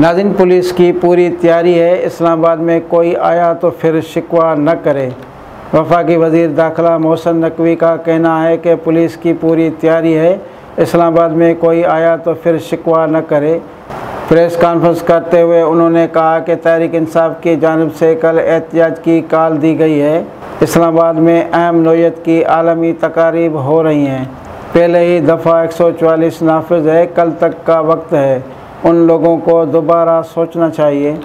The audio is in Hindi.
नाजिन पुलिस की पूरी तैयारी है, इस्लामाबाद में कोई आया तो फिर शिकवा न करे। वफाकी वज़ीर दाखिला मोहसन नकवी का कहना है कि पुलिस की पूरी तैयारी है, इस्लामाबाद में कोई आया तो फिर शिकवा न करे। प्रेस कॉन्फ्रेंस करते हुए उन्होंने कहा कि तहरीक इंसाफ की जानब से कल एहतियात की कॉल दी गई है। इस्लामाबाद में अहम नोयत की आलमी तकारीब हो रही हैं। पहले ही दफ़ा एक सौ चालीस नाफज है, कल तक का वक्त है। उन लोगों को दोबारा सोचना चाहिए।